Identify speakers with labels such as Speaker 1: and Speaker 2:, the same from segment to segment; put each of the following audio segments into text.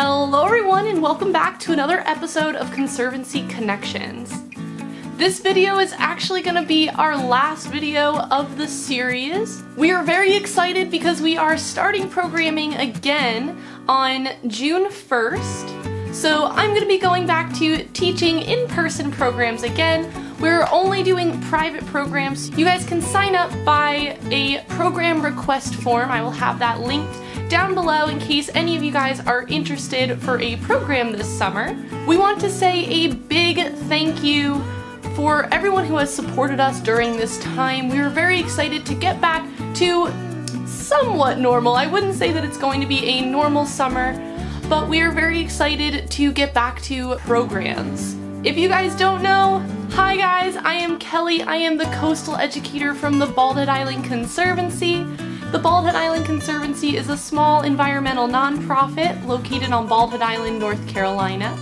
Speaker 1: Hello everyone and welcome back to another episode of Conservancy Connections. This video is actually going to be our last video of the series. We are very excited because we are starting programming again on June 1st. So I'm going to be going back to teaching in-person programs again. We're only doing private programs. You guys can sign up by a program request form. I will have that linked down below in case any of you guys are interested for a program this summer. We want to say a big thank you for everyone who has supported us during this time. We are very excited to get back to somewhat normal. I wouldn't say that it's going to be a normal summer, but we are very excited to get back to programs. If you guys don't know, hi guys, I am Kelly. I am the coastal educator from the Bald Head Island Conservancy. The Bald Head Island Conservancy is a small environmental nonprofit located on Bald Head Island, North Carolina.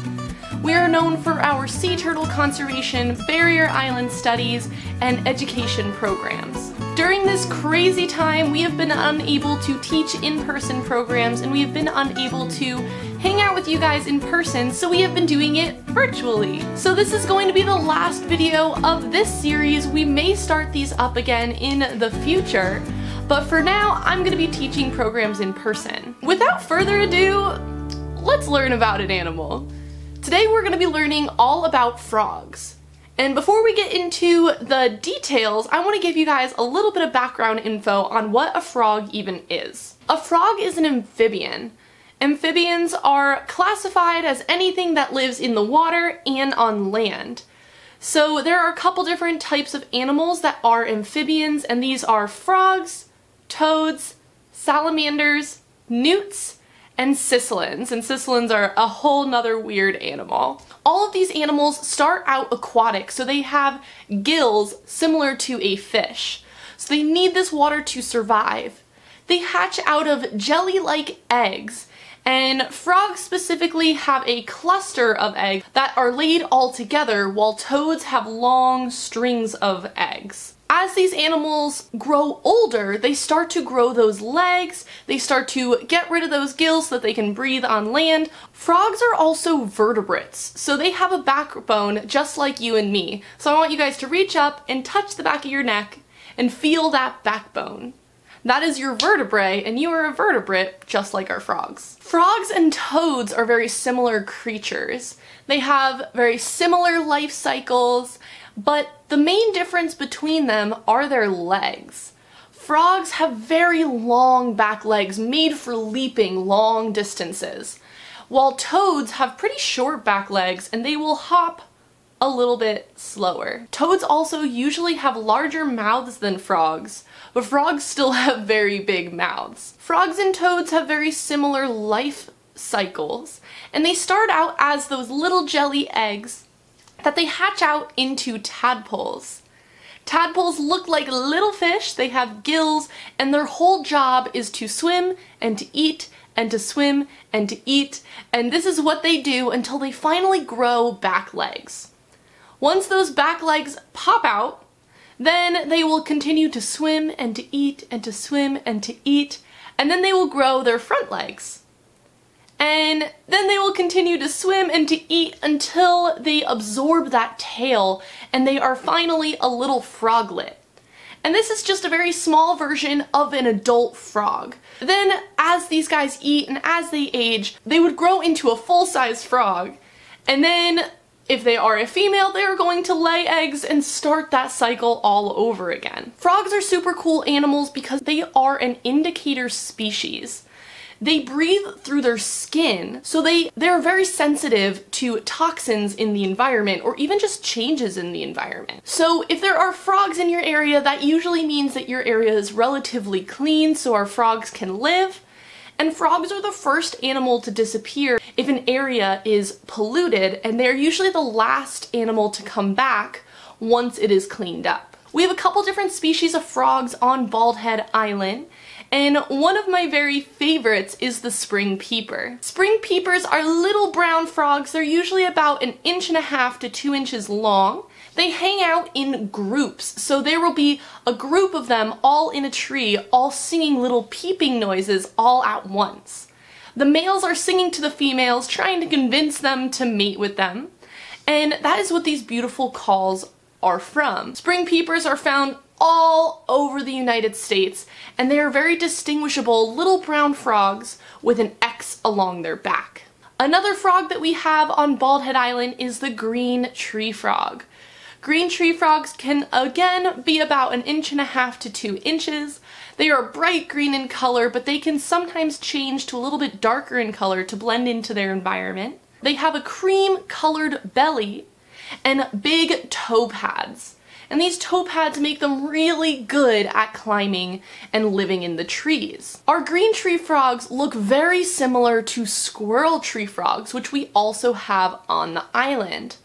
Speaker 1: We are known for our sea turtle conservation, barrier island studies, and education programs. During this crazy time, we have been unable to teach in-person programs and we have been unable to hang out with you guys in person, so we have been doing it virtually. So this is going to be the last video of this series. We may start these up again in the future, but for now, I'm gonna be teaching programs in person. Without further ado, let's learn about an animal. Today we're gonna be learning all about frogs. And before we get into the details, I wanna give you guys a little bit of background info on what a frog even is. A frog is an amphibian. Amphibians are classified as anything that lives in the water and on land. So there are a couple different types of animals that are amphibians, and these are frogs, toads, salamanders, newts, and caecilians. And caecilians are a whole nother weird animal. All of these animals start out aquatic, so they have gills similar to a fish. So they need this water to survive. They hatch out of jelly-like eggs, and frogs specifically have a cluster of eggs that are laid all together while toads have long strings of eggs as these animals grow older, they start to grow those legs, they start to get rid of those gills so that they can breathe on land. Frogs are also vertebrates, so they have a backbone just like you and me. So I want you guys to reach up and touch the back of your neck and feel that backbone. That is your vertebrae, and you are a vertebrate just like our frogs. Frogs and toads are very similar creatures. They have very similar life cycles, but the main difference between them are their legs. Frogs have very long back legs made for leaping long distances, while toads have pretty short back legs and they will hop a little bit slower. Toads also usually have larger mouths than frogs, but frogs still have very big mouths. Frogs and toads have very similar life cycles, and they start out as those little jelly eggs that they hatch out into tadpoles. Tadpoles look like little fish, they have gills, and their whole job is to swim and to eat and to swim and to eat, and this is what they do until they finally grow back legs. Once those back legs pop out, then they will continue to swim and to eat and to swim and to eat, and then they will grow their front legs and then they will continue to swim and to eat until they absorb that tail and they are finally a little froglet. And this is just a very small version of an adult frog. Then as these guys eat and as they age, they would grow into a full-size frog. And then if they are a female, they are going to lay eggs and start that cycle all over again. Frogs are super cool animals because they are an indicator species. They breathe through their skin, so they, they're very sensitive to toxins in the environment or even just changes in the environment. So if there are frogs in your area, that usually means that your area is relatively clean so our frogs can live. And frogs are the first animal to disappear if an area is polluted, and they're usually the last animal to come back once it is cleaned up. We have a couple different species of frogs on Bald Head Island, and one of my very favorites is the spring peeper. Spring peepers are little brown frogs. They're usually about an inch and a half to two inches long. They hang out in groups, so there will be a group of them all in a tree, all singing little peeping noises all at once. The males are singing to the females, trying to convince them to mate with them. And that is what these beautiful calls are from. Spring peepers are found all over the United States, and they are very distinguishable little brown frogs with an X along their back. Another frog that we have on Bald Head Island is the green tree frog. Green tree frogs can again be about an inch and a half to two inches. They are bright green in color, but they can sometimes change to a little bit darker in color to blend into their environment. They have a cream colored belly and big toe pads and these toe pads make them really good at climbing and living in the trees. Our green tree frogs look very similar to squirrel tree frogs, which we also have on the island.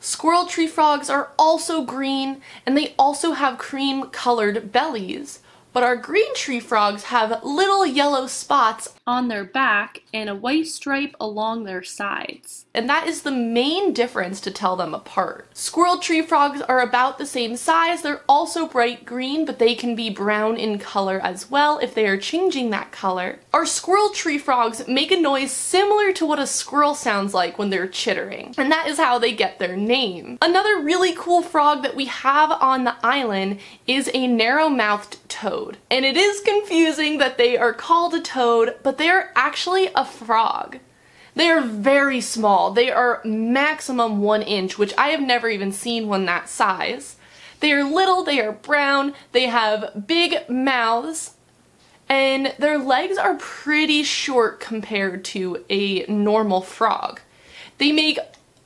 Speaker 1: Squirrel tree frogs are also green and they also have cream colored bellies, but our green tree frogs have little yellow spots on their back and a white stripe along their sides. And that is the main difference to tell them apart. Squirrel tree frogs are about the same size. They're also bright green, but they can be brown in color as well if they are changing that color. Our squirrel tree frogs make a noise similar to what a squirrel sounds like when they're chittering. And that is how they get their name. Another really cool frog that we have on the island is a narrow-mouthed toad. And it is confusing that they are called a toad, but they are actually a frog. They are very small. They are maximum one inch, which I have never even seen one that size. They are little, they are brown, they have big mouths, and their legs are pretty short compared to a normal frog. They make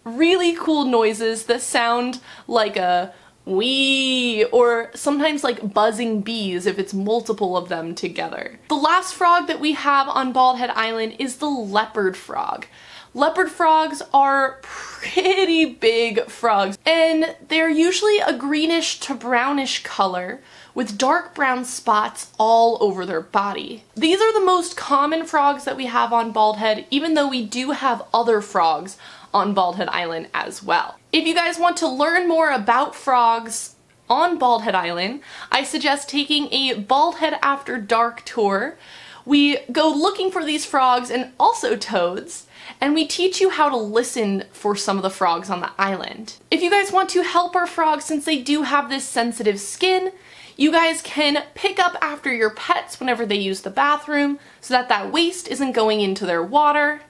Speaker 1: really cool noises that sound like a wee, or sometimes like buzzing bees if it's multiple of them together. The last frog that we have on Bald Head Island is the leopard frog. Leopard frogs are pretty big frogs and they're usually a greenish to brownish color with dark brown spots all over their body. These are the most common frogs that we have on Bald Head even though we do have other frogs on Bald Head Island as well. If you guys want to learn more about frogs on Bald Head Island, I suggest taking a Bald Head After Dark tour. We go looking for these frogs and also toads, and we teach you how to listen for some of the frogs on the island. If you guys want to help our frogs since they do have this sensitive skin, you guys can pick up after your pets whenever they use the bathroom so that that waste isn't going into their water.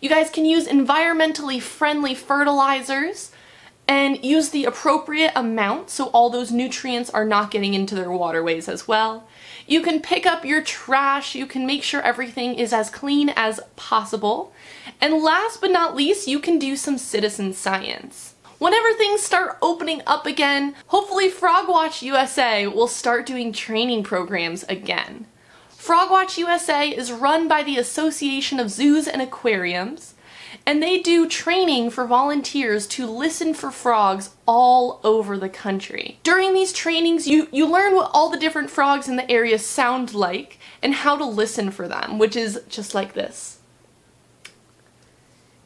Speaker 1: You guys can use environmentally friendly fertilizers and use the appropriate amount so all those nutrients are not getting into their waterways as well. You can pick up your trash, you can make sure everything is as clean as possible. And last but not least, you can do some citizen science. Whenever things start opening up again, hopefully Frogwatch USA will start doing training programs again. Frogwatch USA is run by the Association of Zoos and Aquariums, and they do training for volunteers to listen for frogs all over the country. During these trainings, you, you learn what all the different frogs in the area sound like and how to listen for them, which is just like this.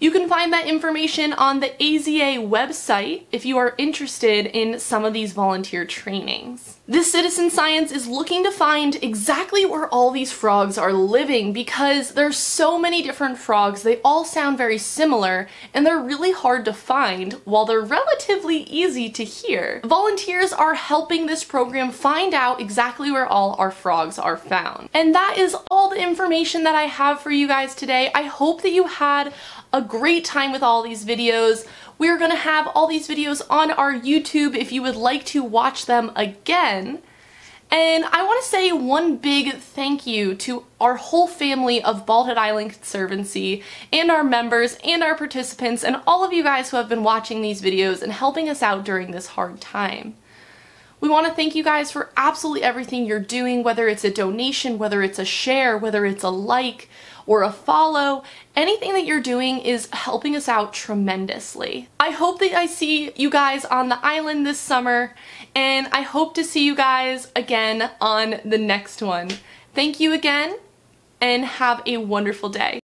Speaker 1: You can find that information on the AZA website if you are interested in some of these volunteer trainings. This citizen science is looking to find exactly where all these frogs are living because there's so many different frogs, they all sound very similar, and they're really hard to find while they're relatively easy to hear. Volunteers are helping this program find out exactly where all our frogs are found. And that is all the information that I have for you guys today. I hope that you had a great time with all these videos. We're gonna have all these videos on our YouTube if you would like to watch them again. And I want to say one big thank you to our whole family of Bald Head Island Conservancy and our members and our participants and all of you guys who have been watching these videos and helping us out during this hard time. We want to thank you guys for absolutely everything you're doing, whether it's a donation, whether it's a share, whether it's a like, or a follow. Anything that you're doing is helping us out tremendously. I hope that I see you guys on the island this summer and I hope to see you guys again on the next one. Thank you again and have a wonderful day.